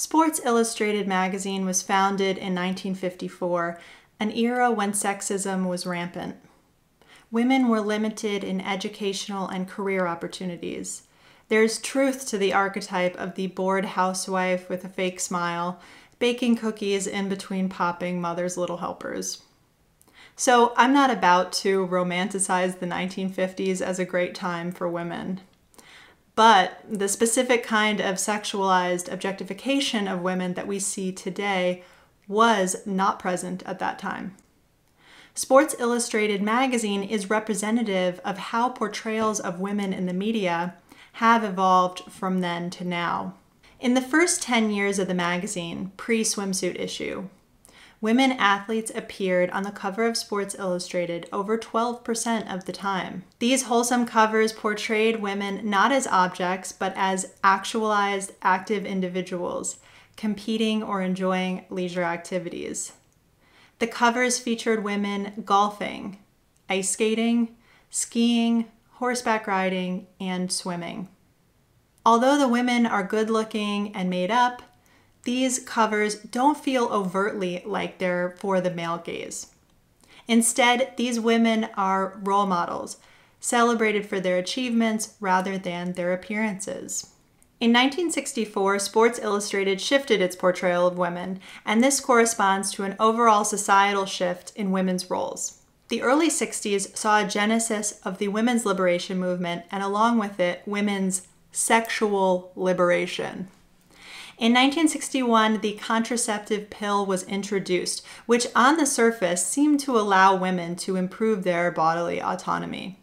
Sports Illustrated magazine was founded in 1954, an era when sexism was rampant. Women were limited in educational and career opportunities. There's truth to the archetype of the bored housewife with a fake smile, baking cookies in between popping mother's little helpers. So, I'm not about to romanticize the 1950s as a great time for women. But the specific kind of sexualized objectification of women that we see today was not present at that time. Sports Illustrated magazine is representative of how portrayals of women in the media have evolved from then to now. In the first 10 years of the magazine, pre swimsuit issue, women athletes appeared on the cover of Sports Illustrated over 12% of the time. These wholesome covers portrayed women not as objects, but as actualized, active individuals, competing or enjoying leisure activities. The covers featured women golfing, ice skating, skiing, horseback riding, and swimming. Although the women are good looking and made up, these covers don't feel overtly like they're for the male gaze. Instead, these women are role models, celebrated for their achievements rather than their appearances. In 1964, Sports Illustrated shifted its portrayal of women, and this corresponds to an overall societal shift in women's roles. The early 60s saw a genesis of the women's liberation movement, and along with it, women's sexual liberation. In 1961, the contraceptive pill was introduced, which on the surface seemed to allow women to improve their bodily autonomy.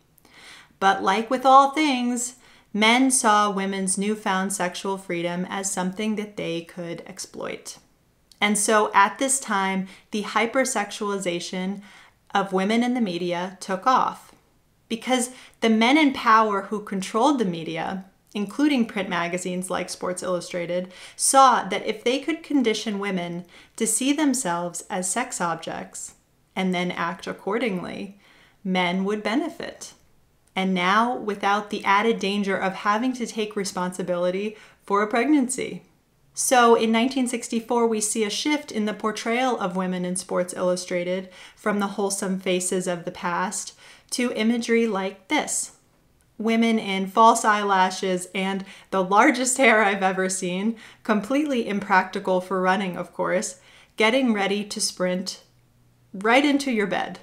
But like with all things, men saw women's newfound sexual freedom as something that they could exploit. And so at this time, the hypersexualization of women in the media took off because the men in power who controlled the media including print magazines like Sports Illustrated, saw that if they could condition women to see themselves as sex objects and then act accordingly, men would benefit. And now, without the added danger of having to take responsibility for a pregnancy. So, in 1964, we see a shift in the portrayal of women in Sports Illustrated from the wholesome faces of the past to imagery like this women in false eyelashes and the largest hair I've ever seen, completely impractical for running, of course, getting ready to sprint right into your bed.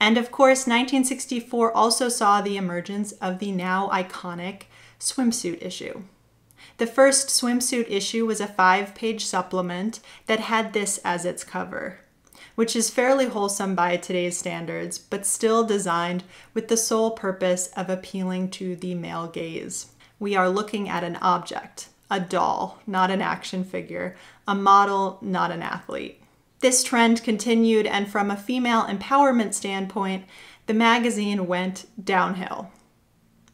And of course, 1964 also saw the emergence of the now iconic swimsuit issue. The first swimsuit issue was a five page supplement that had this as its cover which is fairly wholesome by today's standards, but still designed with the sole purpose of appealing to the male gaze. We are looking at an object, a doll, not an action figure, a model, not an athlete. This trend continued, and from a female empowerment standpoint, the magazine went downhill.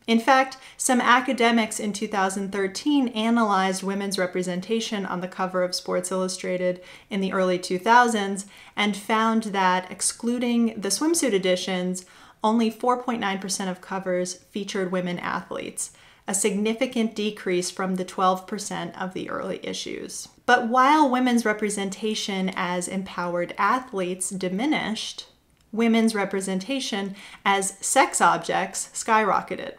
In fact, some academics in 2013 analyzed women's representation on the cover of Sports Illustrated in the early 2000s and found that, excluding the swimsuit editions, only 4.9% of covers featured women athletes, a significant decrease from the 12% of the early issues. But while women's representation as empowered athletes diminished, women's representation as sex objects skyrocketed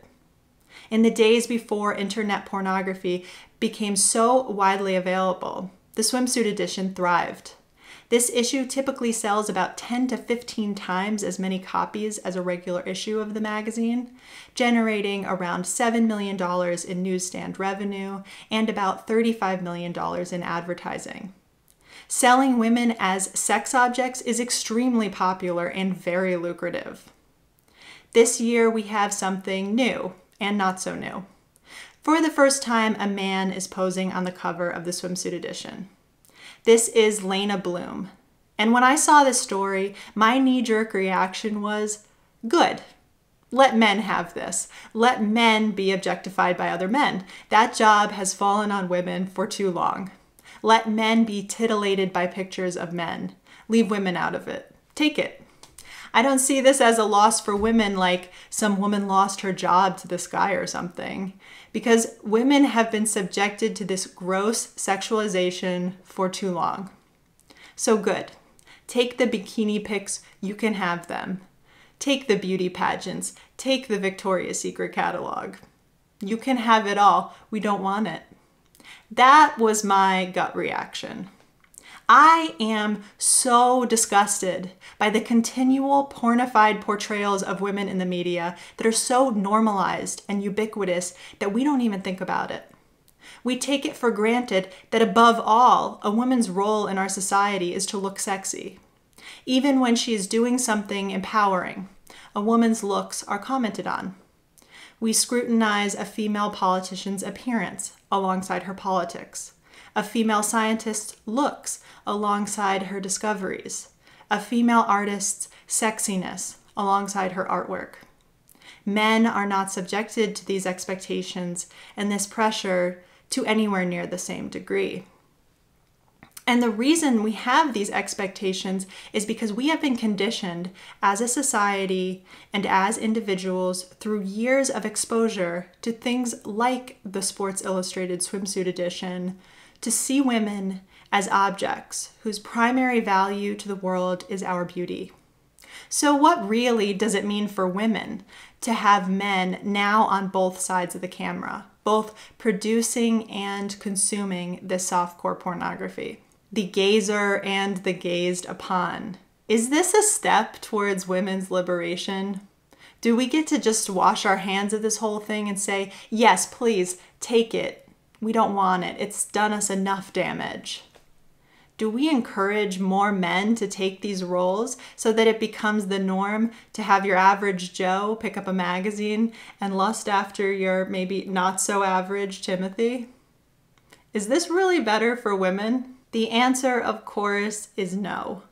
in the days before internet pornography became so widely available, the swimsuit edition thrived. This issue typically sells about 10 to 15 times as many copies as a regular issue of the magazine, generating around $7 million in newsstand revenue and about $35 million in advertising. Selling women as sex objects is extremely popular and very lucrative. This year we have something new, and not so new. For the first time, a man is posing on the cover of the swimsuit edition. This is Leyla Bloom. And when I saw this story, my knee jerk reaction was good. Let men have this. Let men be objectified by other men. That job has fallen on women for too long. Let men be titillated by pictures of men. Leave women out of it. Take it. I don't see this as a loss for women like some woman lost her job to this guy or something. Because women have been subjected to this gross sexualization for too long. So good. Take the bikini pics, you can have them. Take the beauty pageants, take the Victoria's Secret catalog. You can have it all. We don't want it. That was my gut reaction. I am so disgusted by the continual pornified portrayals of women in the media that are so normalized and ubiquitous that we don't even think about it. We take it for granted that above all, a woman's role in our society is to look sexy. Even when she is doing something empowering, a woman's looks are commented on. We scrutinize a female politician's appearance alongside her politics, a female scientist looks alongside her discoveries, a female artist's sexiness alongside her artwork. Men are not subjected to these expectations and this pressure to anywhere near the same degree. And the reason we have these expectations is because we have been conditioned as a society and as individuals through years of exposure to things like the Sports Illustrated swimsuit edition to see women as objects whose primary value to the world is our beauty. So, what really does it mean for women to have men now on both sides of the camera, both producing and consuming this softcore pornography? The gazer and the gazed upon. Is this a step towards women's liberation? Do we get to just wash our hands of this whole thing and say, yes, please take it? We don't want it. It's done us enough damage do we encourage more men to take these roles so that it becomes the norm to have your average Joe pick up a magazine and lust after your maybe not so average Timothy? Is this really better for women? The answer, of course, is no.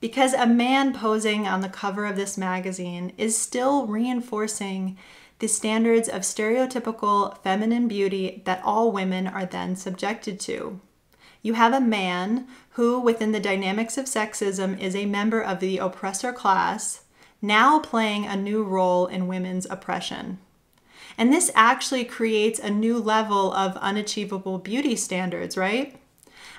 Because a man posing on the cover of this magazine is still reinforcing the standards of stereotypical feminine beauty that all women are then subjected to. You have a man who, within the dynamics of sexism, is a member of the oppressor class, now playing a new role in women's oppression. And this actually creates a new level of unachievable beauty standards, right?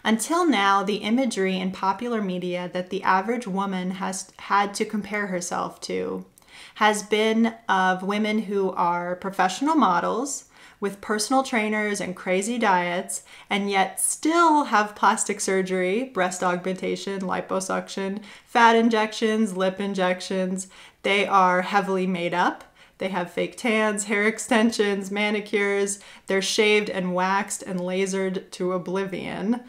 Until now, the imagery in popular media that the average woman has had to compare herself to has been of women who are professional models, with personal trainers and crazy diets, and yet still have plastic surgery, breast augmentation, liposuction, fat injections, lip injections. They are heavily made up. They have fake tans, hair extensions, manicures. They're shaved and waxed and lasered to oblivion.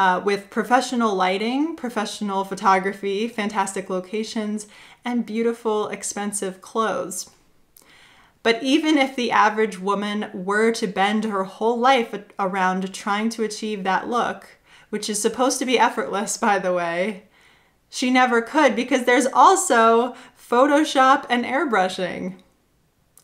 Uh, with professional lighting, professional photography, fantastic locations, and beautiful, expensive clothes. But even if the average woman were to bend her whole life around trying to achieve that look, which is supposed to be effortless, by the way, she never could because there's also Photoshop and airbrushing.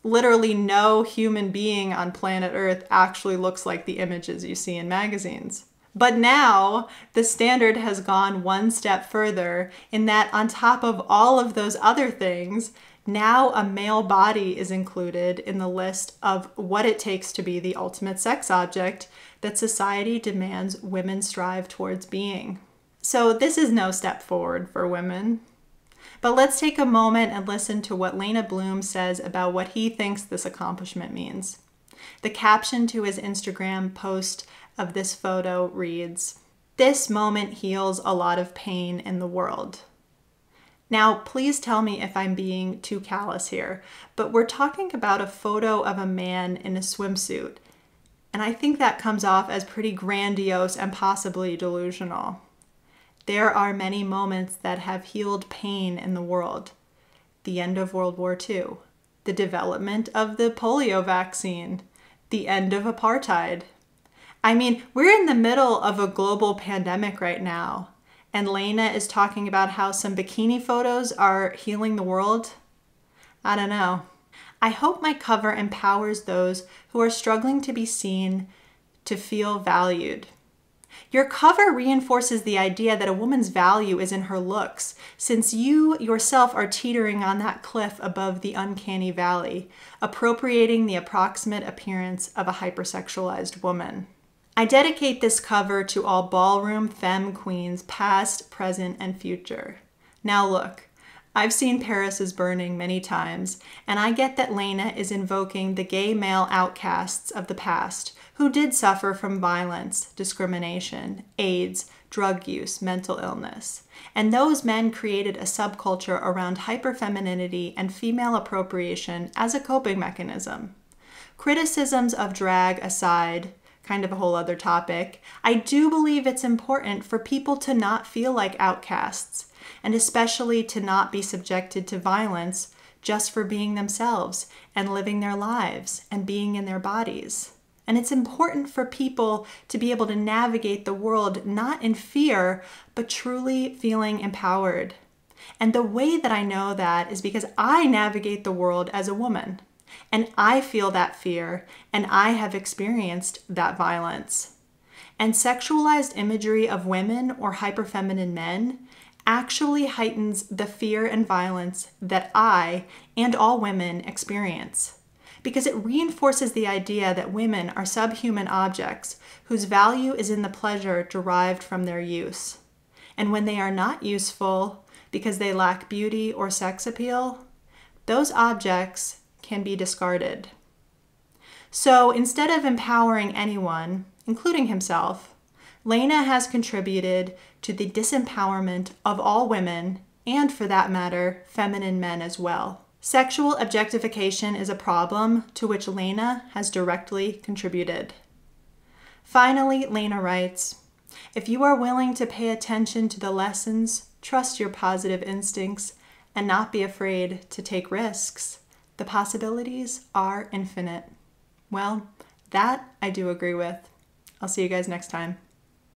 Literally, no human being on planet Earth actually looks like the images you see in magazines. But now the standard has gone one step further in that, on top of all of those other things, now a male body is included in the list of what it takes to be the ultimate sex object that society demands women strive towards being. So, this is no step forward for women. But let's take a moment and listen to what Leyla Bloom says about what he thinks this accomplishment means. The caption to his Instagram post of this photo reads This moment heals a lot of pain in the world. Now, please tell me if I'm being too callous here, but we're talking about a photo of a man in a swimsuit, and I think that comes off as pretty grandiose and possibly delusional. There are many moments that have healed pain in the world. The end of World War II, the development of the polio vaccine, the end of apartheid. I mean, we're in the middle of a global pandemic right now and Leyla is talking about how some bikini photos are healing the world. I don't know. I hope my cover empowers those who are struggling to be seen to feel valued. Your cover reinforces the idea that a woman's value is in her looks, since you yourself are teetering on that cliff above the uncanny valley, appropriating the approximate appearance of a hypersexualized woman. I dedicate this cover to all ballroom femme queens, past, present, and future. Now look, I've seen Paris is Burning many times, and I get that Leyla is invoking the gay male outcasts of the past who did suffer from violence, discrimination, AIDS, drug use, mental illness. And those men created a subculture around hyperfemininity and female appropriation as a coping mechanism. Criticisms of drag aside, kind of a whole other topic, I do believe it's important for people to not feel like outcasts, and especially to not be subjected to violence just for being themselves and living their lives and being in their bodies. And it's important for people to be able to navigate the world not in fear, but truly feeling empowered. And the way that I know that is because I navigate the world as a woman. And I feel that fear, and I have experienced that violence. And sexualized imagery of women or hyperfeminine men actually heightens the fear and violence that I and all women experience. Because it reinforces the idea that women are subhuman objects whose value is in the pleasure derived from their use. And when they are not useful because they lack beauty or sex appeal, those objects can be discarded. So instead of empowering anyone, including himself, Leyla has contributed to the disempowerment of all women, and for that matter, feminine men as well. Sexual objectification is a problem to which Leyla has directly contributed. Finally, Leyla writes If you are willing to pay attention to the lessons, trust your positive instincts, and not be afraid to take risks, the possibilities are infinite. Well, that I do agree with. I'll see you guys next time.